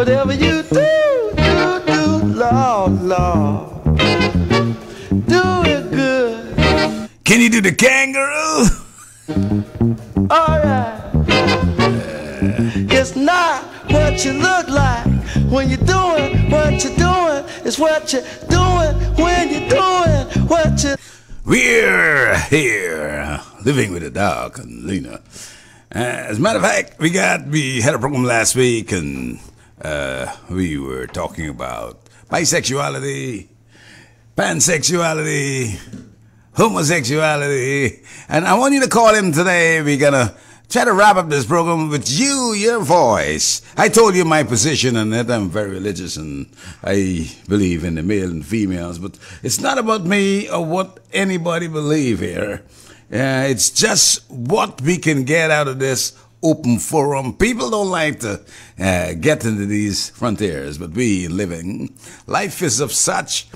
whatever you do, do, do, Lord, Lord. Do it good. Can you do the kangaroo? Alright. It's not what you look like when you're doing what you're doing. It's what you're doing when you're doing what you We're here, living with a Doc and Lena. Uh, as a matter of fact, we got we had a program last week, and uh, we were talking about bisexuality, pansexuality, homosexuality, and I want you to call in today. We're gonna try to wrap up this program with you, your voice. I told you my position on it. I'm very religious and I believe in the male and females, but it's not about me or what anybody believe here. Uh, it's just what we can get out of this open forum. People don't like to uh, get into these frontiers, but we living. Life is of such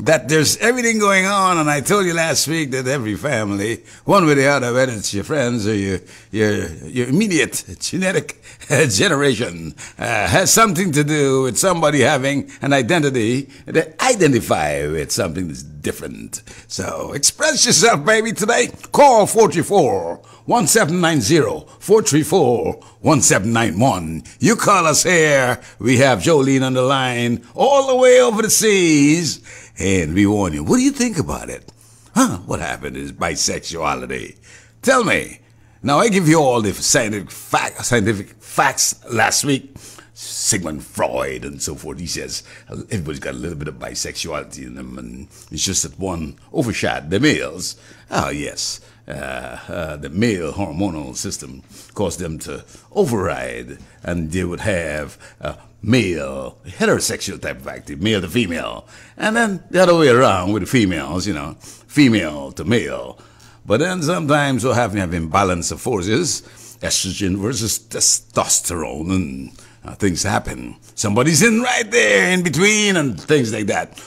that there's everything going on, and I told you last week that every family, one way or the other, whether it's your friends or your your your immediate genetic generation, uh, has something to do with somebody having an identity that identify with something that's different. So express yourself, baby, today. Call 434 1790 434 1791. You call us here. We have Jolene on the line all the way over the seas. And we warn you, what do you think about it? Huh? What happened is bisexuality. Tell me. Now, I give you all the scientific, fact, scientific facts last week. Sigmund Freud and so forth. He says everybody's got a little bit of bisexuality in them, and it's just that one overshadowed the males. Ah, yes. Uh, uh, the male hormonal system caused them to override, and they would have a male heterosexual type of activity, male to female, and then the other way around with the females, you know, female to male. But then sometimes we'll have to have imbalance of forces, estrogen versus testosterone, and uh, things happen. Somebody's in right there in between, and things like that.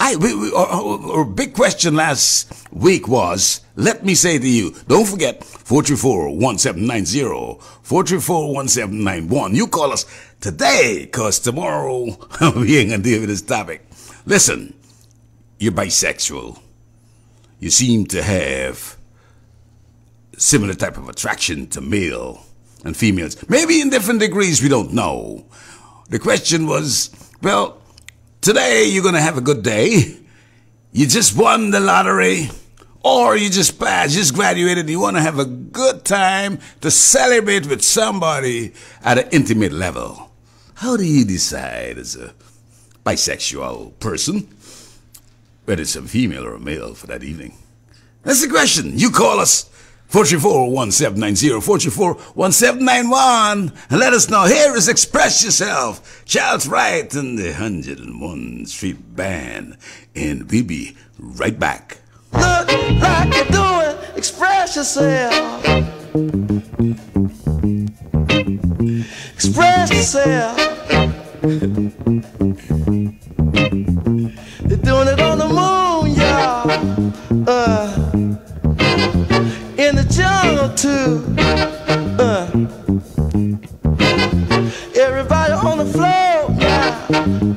I, we, we, our, our big question last week was, let me say to you, don't forget 434-1790, 434-1791. You call us today, cause tomorrow we ain't gonna deal with this topic. Listen, you're bisexual. You seem to have similar type of attraction to male and females. Maybe in different degrees, we don't know. The question was, well, today you're gonna have a good day. You just won the lottery, or you just passed, just graduated, you wanna have a good time to celebrate with somebody at an intimate level. How do you decide as a bisexual person whether it's a female or a male for that evening? That's the question. You call us 434-1790, 434-1791, and let us know. Here is Express Yourself, Charles Wright and the 101 Street Band, and we'll be right back. look like you're doing. Express yourself. Express yourself. They're doing it on the moon, y'all. Uh, in the jungle too. Uh, everybody on the floor now.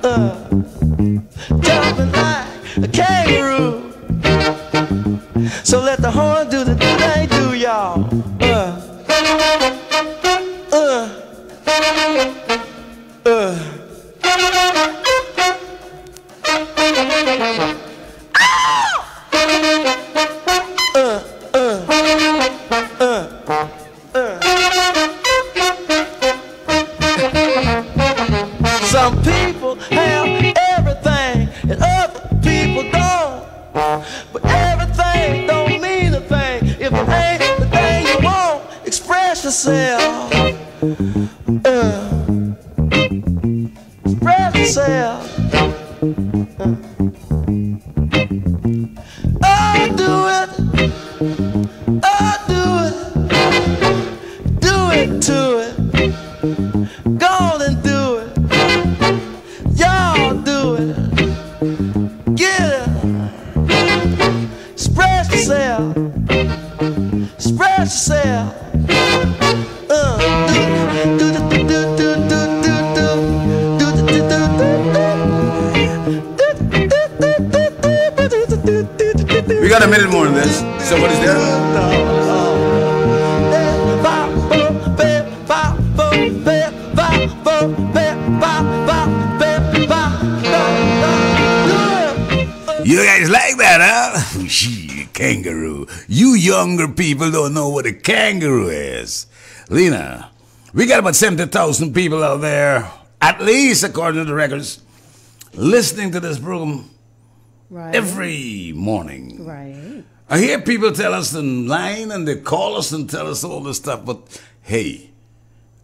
Uh, kangaroo is. Lena, we got about 70,000 people out there, at least according to the records, listening to this program Right. every morning. right. I hear people tell us in line and they call us and tell us all this stuff, but hey,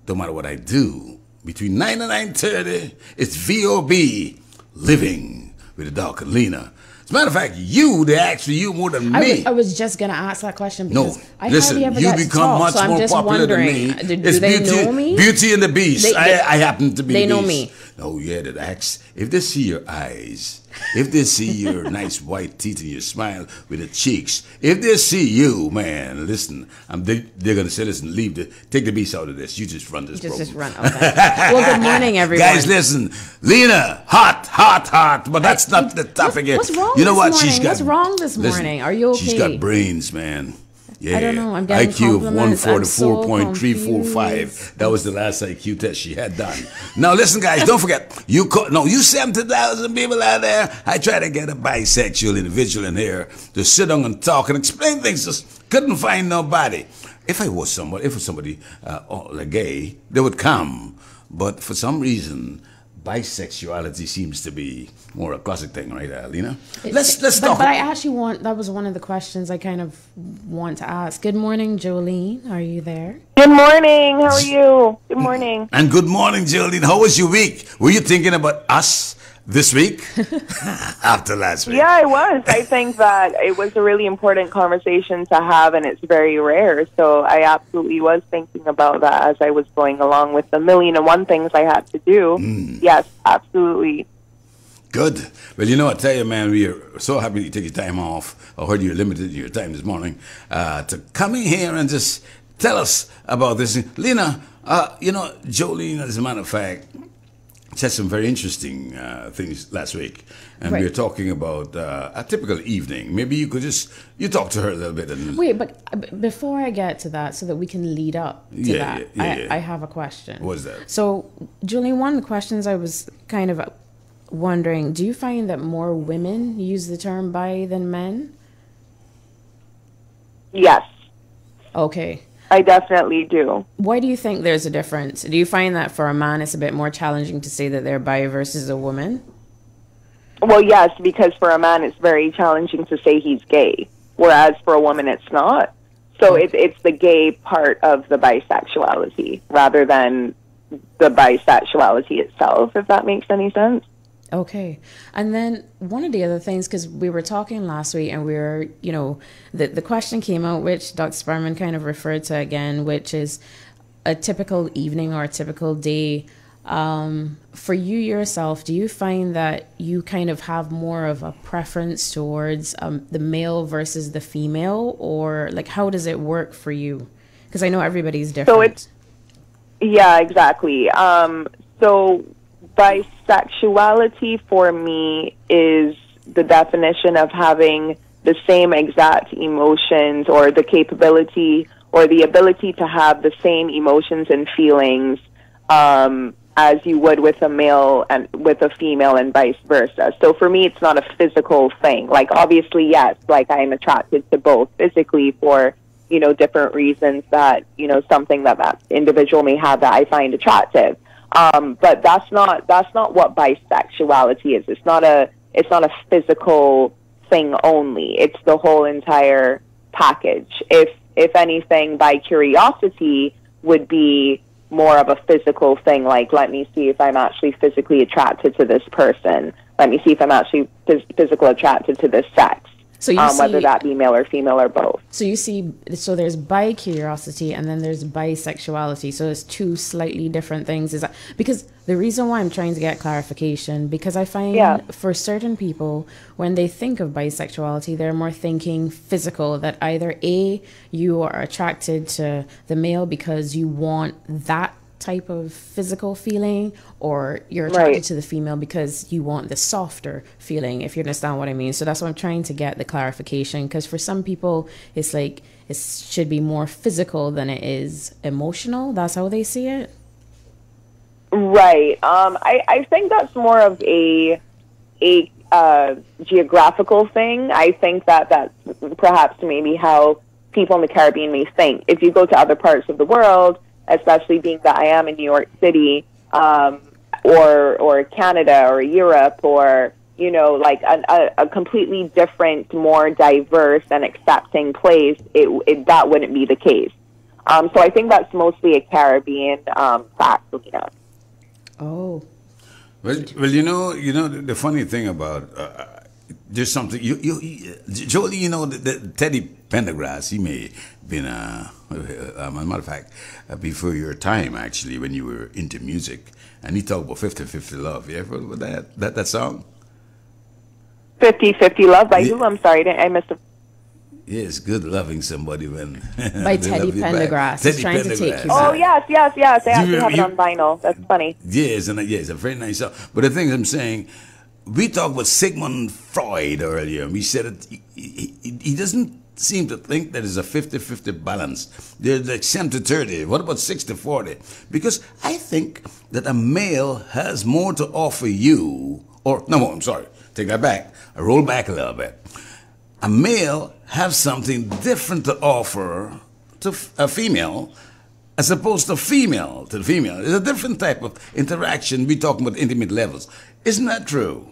no matter what I do, between 9 and 9.30, it's VOB, Living with the Doc and Lena. As a matter of fact, you, they actually you more than I me. was, I was just gonna ask that question no, I listen, ever you become talk, much so I'm more just popular than wondering, me. Do, do it's they beauty, know me? Beauty and the Beast. They- I, they- I happen to be they the know me. Oh yeah, that acts. If they see your eyes, if they see your nice white teeth and your smile with the cheeks, if they see you, man, listen, I'm, they, they're gonna say, listen, leave the, take the beast out of this. You just run this. Just, just run. Okay. well, good morning, everyone. Guys, listen, Lena, hot, hot, hot. But that's not the topic here. what's wrong You know this what? morning? She's got. What's wrong this listen, morning? Are you She's okay? got brains, man. Yeah. I don't know. I'm getting IQ of compliments. I'm so 144.345. That was the last IQ test she had done. now, listen, guys, don't forget. You co- no, you 70,000 people out there. I try to get a bisexual individual in here to sit down and talk and explain things. Just couldn't find nobody. If I was somebody, if it was somebody uh, oh, gay, they would come. But for some reason, bisexuality seems to be more a classic thing, right, Alina? Let's let's but, talk. But I actually want. That was one of the questions I kind of want to ask. Good morning, Jolene. Are you there? Good morning. How are you? Good morning. And good morning, Jolene. How was your week? Were you thinking about us this week after last week? Yeah, I was. I think that it was a really important conversation to have, and it's very rare. So I absolutely was thinking about that as I was going along with the million and one things I had to do. Yes, absolutely. Good. Well, you know, I tell you, man, we are so happy you take your time off. I heard you limited your time this morning uh, to come in here and just tell us about this. Lena, uh, you know, Jolene, as a matter of fact, said some very interesting uh, things last week, and we Right. were talking about uh, a typical evening. Maybe you could just you talk to her a little bit and Wait, but uh, before I get to that, so that we can lead up to Yeah, that, yeah, yeah, I, yeah. I have a question. What's that? So, Jolene, one of the questions I was kind of wondering: Do you find that more women use the term "bi" than men? Yes, Okay. I definitely do. Why do you think there's a difference? Do you find that for a man it's a bit more challenging to say that they're bi versus a woman? Well, yes, because for a man, it's very challenging to say he's gay, whereas for a woman, it's not. So it's it's the gay part of the bisexuality rather than the bisexuality itself, if that makes any sense. Okay. And then one of the other things, because we were talking last week and we were, you know, the, the question came out, which Dr. Sparman kind of referred to again, which is a typical evening or a typical day. Um, for you yourself, do you find that you kind of have more of a preference towards um, the male versus the female, or like how does it work for you? Because I know everybody's different. So it's- Yeah, exactly. Um, so bisexuality for me is the definition of having the same exact emotions or the capability or the ability to have the same emotions and feelings um, as you would with a male and with a female and vice versa. So for me, it's not a physical thing. Like obviously, yes, like I am attracted to both physically for you know different reasons that you know something that that individual may have that I find attractive. Um, but that's not that's not what bisexuality is. It's not a it's not a physical thing only. It's the whole entire package. If if anything, by curiosity would be more of a physical thing. Like, let me see if I'm actually physically attracted to this person. Let me see if I'm actually phys- physical attracted to this sex. So you um, whether that be male or female or both. So you see, so there's bi curiosity and then there's bisexuality. So it's two slightly different things. Is that because the reason why I'm trying to get clarification because I find Yeah. for certain people when they think of bisexuality, they're more thinking physical. That either a you are attracted to the male because you want that type of physical feeling or you're attracted Right. to the female because you want the softer feeling if you understand what i mean so that's what i'm trying to get the clarification because for some people it's like it should be more physical than it is emotional that's how they see it Right. Um, I, I think that's more of a a uh, geographical thing. I think that that's perhaps maybe how people in the Caribbean may think. If you go to other parts of the world, especially being that I am in New York City, um, or or Canada or Europe or you know like a, a, a completely different, more diverse and accepting place, it, it that wouldn't be the case. Um, so I think that's mostly a Caribbean um, fact, Lena. oh Well, well, you know, you know the, the funny thing about uh, there's something you you, you Jolie, you know, the, the Teddy Pendergrass, he may have been uh, uh, um, a matter of fact uh, before your time actually when you were into music, and he talked about 50-50 love. You ever heard about that that that song? 50-50 Love by Yeah. who? I'm sorry, I missed a Yeah, it's good loving somebody when By they Teddy love you. Pendergrass. He's Teddy trying to take you Oh back. yes, yes, yes. I actually have it on vinyl. That's funny. Yes, and yes, a very nice song. But the thing I'm saying, we talked about Sigmund Freud earlier, and we said that he, he, he doesn't seem to think that it's a 50-50 balance. There's like 70-30. What about 60-40? Because I think that a male has more to offer you, or no, I'm sorry, take that back. I roll back a little bit. A male has something different to offer to a female as opposed to female to female. It's a different type of interaction. We're talking about intimate levels. Isn't that true?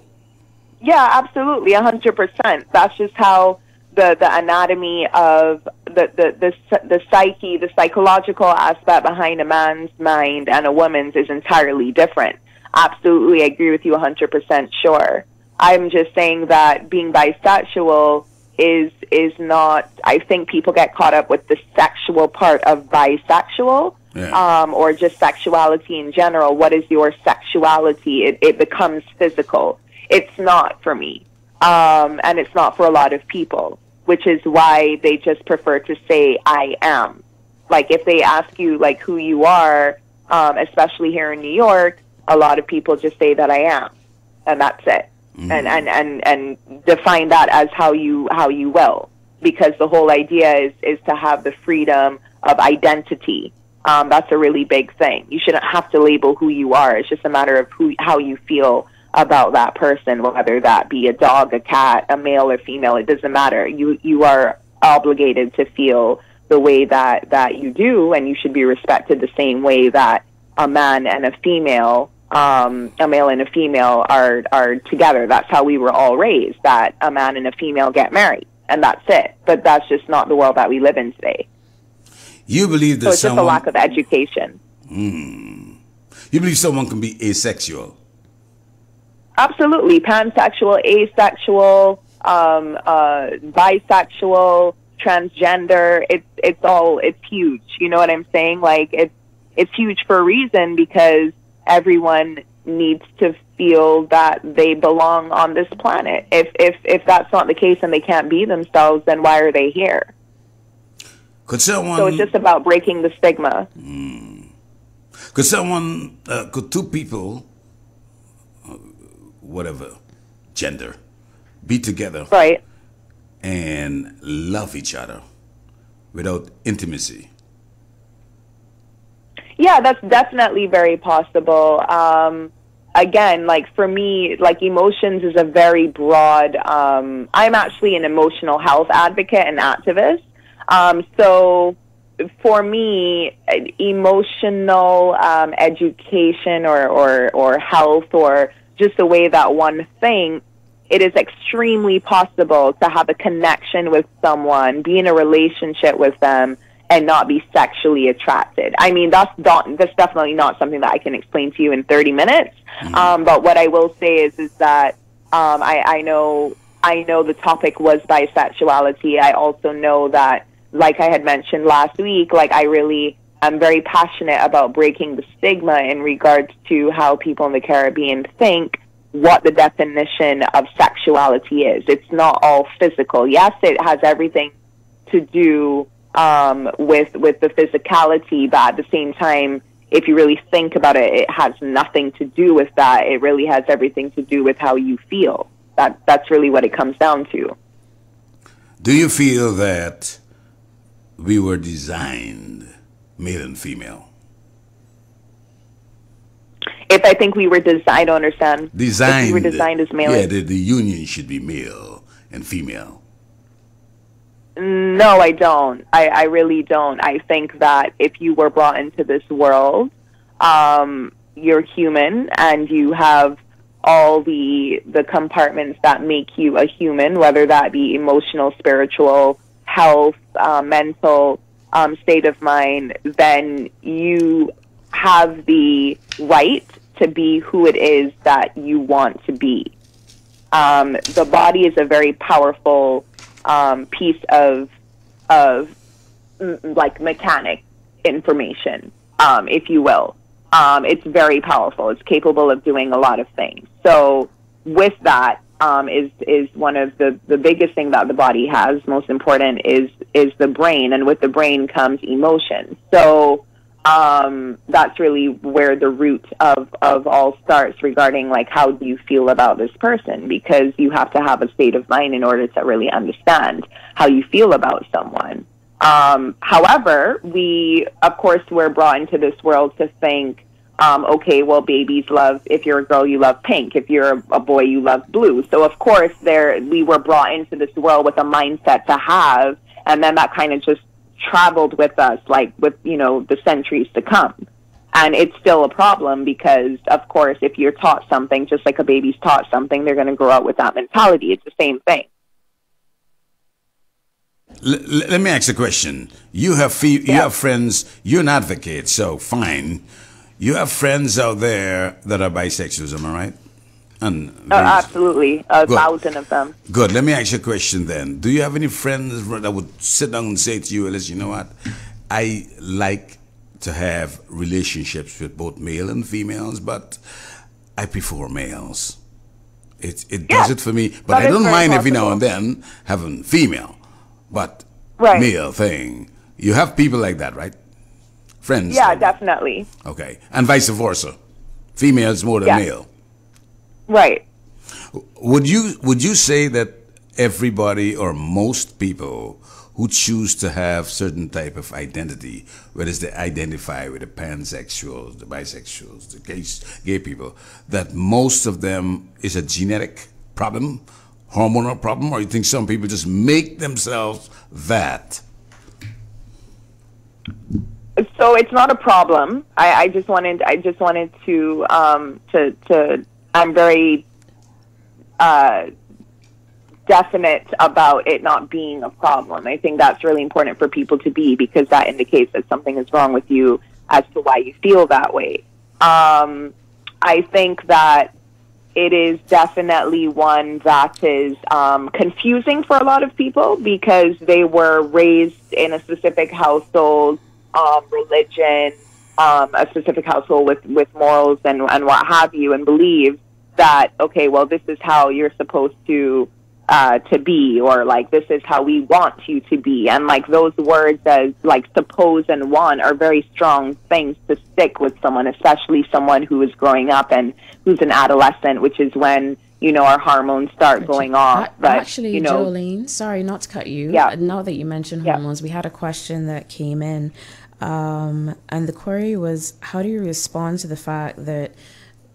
Yeah, absolutely, a hundred percent. That's just how the the anatomy of the the the the psyche, the psychological aspect behind a man's mind and a woman's is entirely different. Absolutely, I agree with you a hundred percent. Sure, I'm just saying that being bisexual is is not. I think people get caught up with the sexual part of bisexual. Yeah. Um, or just sexuality in general. What is your sexuality? It, it becomes physical. It's not for me. Um, and it's not for a lot of people, which is why they just prefer to say, I am. Like, if they ask you, like, who you are, um, especially here in New York, a lot of people just say that I am. And that's it. And, and, and, and define that as how you, how you will. Because the whole idea is, is to have the freedom of identity. Um, that's a really big thing. You shouldn't have to label who you are. It's just a matter of who, how you feel about that person, whether that be a dog, a cat, a male or female. It doesn't matter. You you are obligated to feel the way that that you do, and you should be respected the same way that a man and a female, um, a male and a female are are together. That's how we were all raised. That a man and a female get married, and that's it. But that's just not the world that we live in today. You believe So that it's just a lack of education. you believe someone can be asexual. Absolutely, pansexual, asexual, um, uh, bisexual, transgender. It's it's all it's huge. You know what I'm saying? Like it's it's huge for a reason because everyone needs to feel that they belong on this planet. If if if that's not the case and they can't be themselves, then why are they here? Could someone So it's just about breaking the stigma. could someone uh, could two people whatever gender be together Right. and love each other without intimacy? Yeah, that's definitely very possible. Um, again, like for me, like emotions is a very broad. Um, I'm actually an emotional health advocate and activist. Um, so for me, emotional um, education or, or, or health or just the way that one thing, it is extremely possible to have a connection with someone, be in a relationship with them, and not be sexually attracted. I mean, that's not, that's definitely not something that I can explain to you in 30 minutes. Um, but what I will say is, is that um, I, I know, I know the topic was bisexuality. I also know that, like I had mentioned last week, like I really am very passionate about breaking the stigma in regards to how people in the Caribbean think what the definition of sexuality is. It's not all physical. Yes, it has everything to do um, with with the physicality, but at the same time, if you really think about it, it has nothing to do with that. It really has everything to do with how you feel. That that's really what it comes down to. Do you feel that we were designed male and female? If I think we were designed, I don't understand. Designed. If we were designed as male. Yeah, the, the union should be male and female. No, I don't. I, I really don't. I think that if you were brought into this world, um, you're human and you have all the the compartments that make you a human, whether that be emotional, spiritual, health, uh, mental um, state of mind, then you have the right to be who it is that you want to be. Um, the body is a very powerful um, piece of of mm, like mechanic information, um, if you will. Um, it's very powerful. It's capable of doing a lot of things. So with that um, is is one of the the biggest thing that the body has. Most important is is the brain, and with the brain comes emotion. So um, that's really where the root of, of all starts regarding like how do you feel about this person because you have to have a state of mind in order to really understand how you feel about someone. Um, however, we of course we're brought into this world to think, um, okay, well, babies love. If you're a girl, you love pink. If you're a boy, you love blue. So of course, there we were brought into this world with a mindset to have, and then that kind of just traveled with us, like with, you know, the centuries to come. And it's still a problem because, of course, if you're taught something, just like a baby's taught something, they're going to grow up with that mentality. It's the same thing. L- let me ask a question. You have fe- you have friends. You're an advocate, so fine. You have friends out there that are bisexuals. Am I right? And Uh, absolutely. A Good. thousand of them. Good. Let me ask you a question then. Do you have any friends that would sit down and say to you, "Listen, you know what? I like to have relationships with both male and females, but I prefer males. It it does it for me, but I don't mind every now and then having female, but Right. male thing. You have people like that, right? Friends. Yeah, definitely. Okay, and vice versa. Females more than Yeah. male. Right. Would you would you say that everybody or most people who choose to have certain type of identity, whether it's they identify with the pansexuals, the bisexuals, the gay, gay people, that most of them is a genetic problem, hormonal problem, or you think some people just make themselves that? So it's not a problem. I, I just wanted I just wanted to um, to to I'm very uh, definite about it not being a problem. I think that's really important for people to be because that indicates that something is wrong with you as to why you feel that way. Um, I think that it is definitely one that is um, confusing for a lot of people because they were raised in a specific household, um, religion, um, a specific household with, with morals and, and what have you, and believe that, okay, well, this is how you're supposed to uh, to be, or like this is how we want you to be, and like those words as like suppose and want are very strong things to stick with someone, especially someone who is growing up and who's an adolescent, which is when you know our hormones start going off. But Actually, you know, Jolene, sorry not to cut you. Yeah. Now that you mentioned Yeah. hormones, we had a question that came in. Um, and the query was how do you respond to the fact that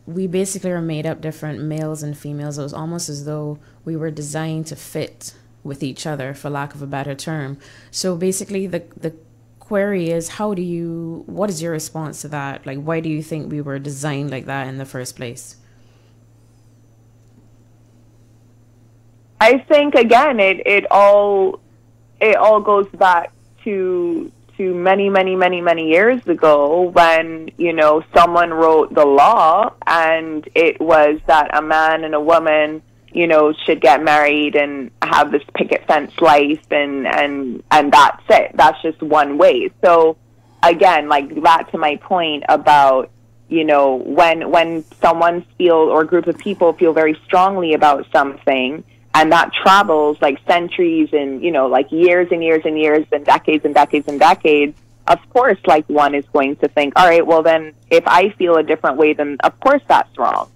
we basically are made up different males and females? It was almost as though we were designed to fit with each other, for lack of a better term. So basically, the, the query is how do you, what is your response to that? Like, why do you think we were designed like that in the first place? I think again, it it all it all goes back to to many many many many years ago when you know someone wrote the law and it was that a man and a woman you know should get married and have this picket fence life and and and that's it. That's just one way. So again like that to my point about you know when when someone feels or a group of people feel very strongly about something and that travels like centuries and you know like years and years and years and decades and decades and decades of course, like one is going to think, all right, well then, if I feel a different way, then of course that's wrong,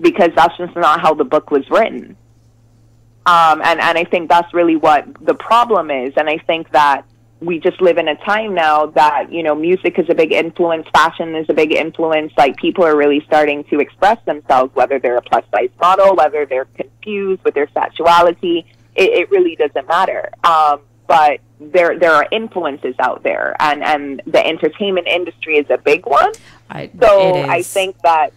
because that's just not how the book was written. Um, and and I think that's really what the problem is. And I think that we just live in a time now that you know music is a big influence, fashion is a big influence. Like people are really starting to express themselves, whether they're a plus size model, whether they're confused with their sexuality. It, it really doesn't matter. Um, but there there are influences out there, and and the entertainment industry is a big one. I, So I think that,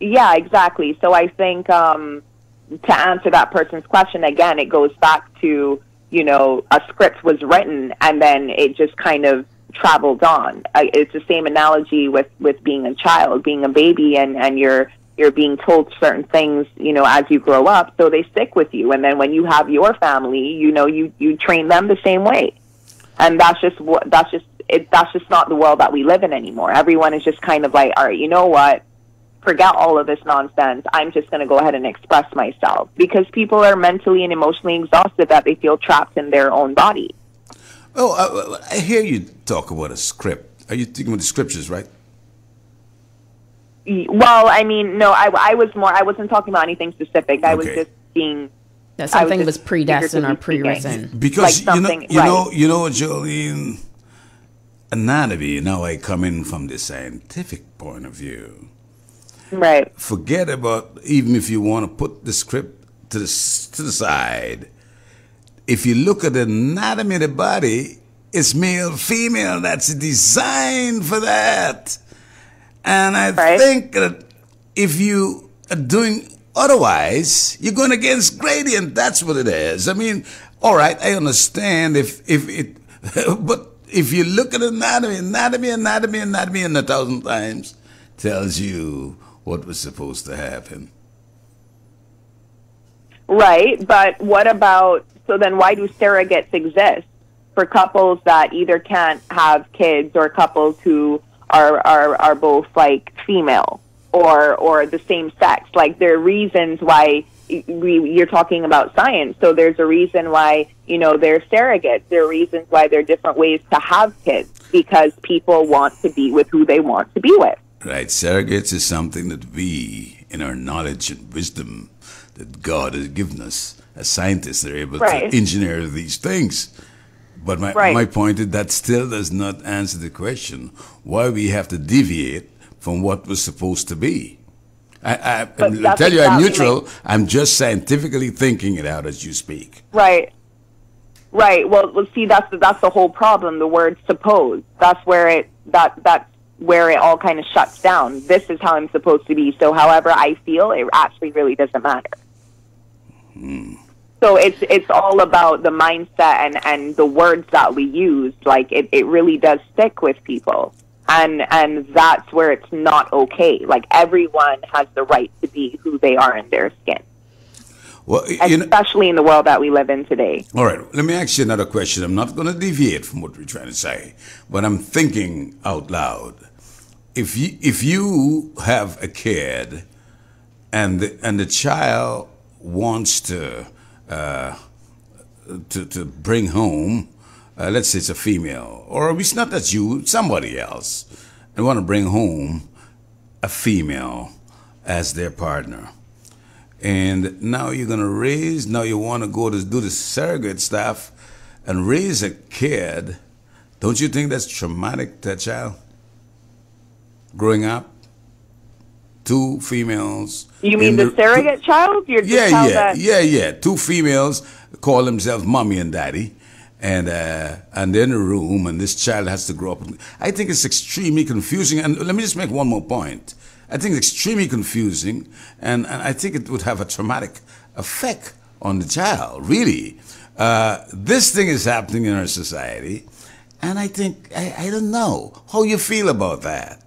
yeah, exactly. So I think um, to answer that person's question again, it goes back to you know a script was written and then it just kind of traveled on. It's the same analogy with with being a child, being a baby, and and you're you're being told certain things, you know, as you grow up, so they stick with you. And then when you have your family, you know, you you train them the same way and that's just what that's just it that's just not the world that we live in anymore everyone is just kind of like all right you know what forget all of this nonsense i'm just going to go ahead and express myself because people are mentally and emotionally exhausted that they feel trapped in their own body Oh, uh, I, I hear you talk about a script. Are you thinking about the scriptures, right? Well i mean no i, I was more i wasn't talking about anything specific i was just being that I was something just was predestined or figuratively pre-written. Because Like you know, something- you know, right. you know, Jolene, anatomy. Now I come in from the scientific point of view. Right Forget about even if you want to put the script to the to the side. If you look at the anatomy of the body, it's male, female. That's designed for that. And I Right. think that if you are doing otherwise, you're going against gradient. That's what it is. I mean, all right, I understand if if it, but if you look at anatomy, anatomy, anatomy, anatomy, and a thousand times tells you what was supposed to happen. Right, but what about so then why do surrogates exist for couples that either can't have kids or couples who are are, are both like female or or the same sex? Like there are reasons why we you're talking about science. So there's a reason why, you know, they're surrogates. There are reasons why there are different ways to have kids because people want to be with who they want to be with. Right, surrogates is something that we, in our knowledge and wisdom that God has given us as scientists, are able Right. to engineer these things. But my, Right. my point is that still does not answer the question why we have to deviate from what was supposed to be. I, I, tell you, I'm neutral. I'm just scientifically thinking it out as you speak. Right. Right. Well, well, see, that's the, that's the whole problem. The word "suppose." That's where it that that's where it all kind of shuts down. This is how I'm supposed to be. So, however I feel, it actually really doesn't matter. So it's it's all about the mindset and and the words that we use. Like it, it really does stick with people. And and that's where it's not okay. Like everyone has the right to be who they are in their skin, Well, you know, especially in the world that we live in today. All right, let me ask you another question. I'm not going to deviate from what we're trying to say, but I'm thinking out loud. If you if you have a kid, and the, and the child wants to uh, to to bring home, uh, let's say it's a female, or it's not that you, somebody else, and want to bring home a female as their partner and now you're gonna raise now you want to go to do the surrogate stuff and raise a kid. Don't you think that's traumatic to that child? Growing up two females You mean in the surrogate child? You're yeah child yeah that, yeah yeah. Two females call themselves mommy and daddy and uh, and they're in a room and this child has to grow up. I think it's extremely confusing. And let me just make one more point i think it's extremely confusing and, and i think it would have a traumatic effect on the child really. Uh, this thing is happening in our society and i think I, I don't know how you feel about that.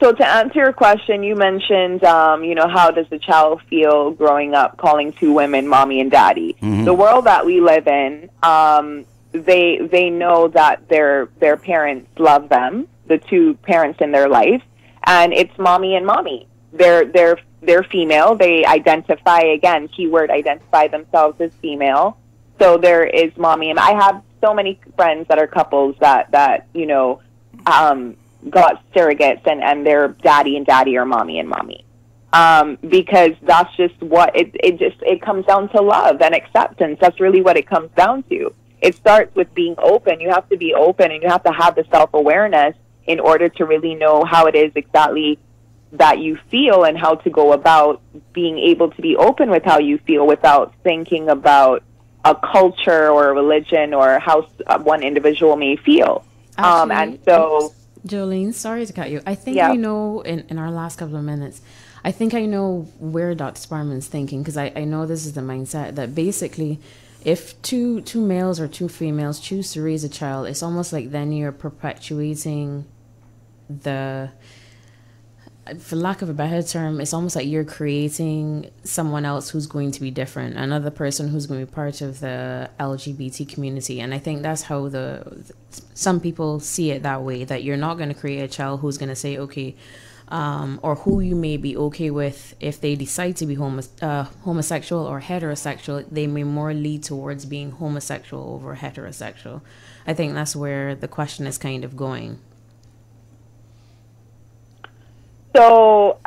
So to answer your question, you mentioned, um, you know, how does the child feel growing up calling two women mommy and daddy? The world that we live in, um, they they know that their their parents love them, the two parents in their life, and it's mommy and mommy. They're they're they're female. They identify again, keyword identify themselves as female. So there is mommy and I have so many friends that are couples that that you know um, got surrogates and and their daddy and daddy or mommy and mommy. Um, because that's just what it it just it comes down to love and acceptance. That's really what it comes down to. It starts with being open. You have to be open and you have to have the self awareness in order to really know how it is exactly that you feel and how to go about being able to be open with how you feel without thinking about a culture or a religion or how uh, one individual may feel. um, and so, Jolene, sorry to cut you. I think Yeah. I know in, in our last couple of minutes, I think I know where Dr. Sparman's thinking because I, I know this is the mindset that basically if two two males or two females choose to raise a child, it's almost like then you're perpetuating the for lack of a better term, it's almost like you're creating someone else who's going to be different, another person who's going to be part of the LGBT community. And I think that's how the some people see it that way that you're not going to create a child who's going to say, okay, um, or who you may be okay with if they decide to be homo- uh, homosexual or heterosexual, they may more lead towards being homosexual over heterosexual. I think that's where the question is kind of going. So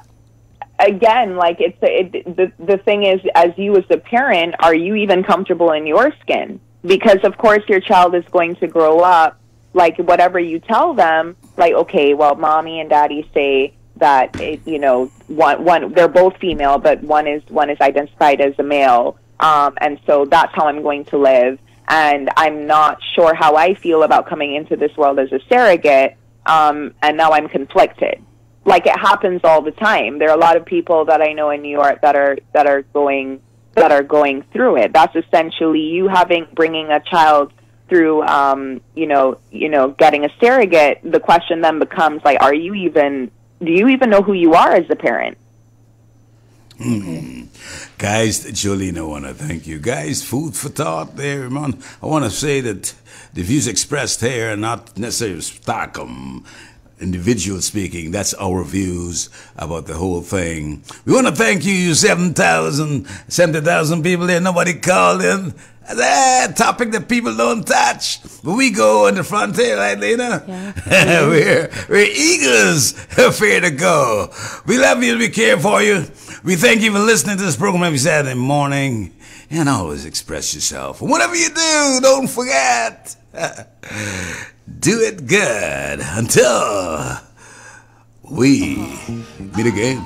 again, like it's it, the the thing is, as you as the parent, are you even comfortable in your skin? Because of course your child is going to grow up like whatever you tell them. Like okay, well, mommy and daddy say that it, you know one one they're both female, but one is one is identified as a male, um, and so that's how I'm going to live. And I'm not sure how I feel about coming into this world as a surrogate, um, and now I'm conflicted like it happens all the time. There are a lot of people that I know in New York that are that are going that are going through it. That's essentially you having bringing a child through um you know you know getting a surrogate the question then becomes like are you even do you even know who you are as a parent Guys, Jolene, I want to thank you. Guys, food for thought there, man. I want to say that the views expressed here are not necessarily Starcom individual speaking. That's our views about the whole thing. We want to thank you, you 7,000, 70,000 people there. Nobody called in. That topic that people don't touch. But we go on the frontier, right, Lena? Yeah. we're, we're eagles afraid to go. We love you. We care for you. We thank you for listening to this program every Saturday morning. And always express yourself. And whatever you do, don't forget. do it good until we meet again.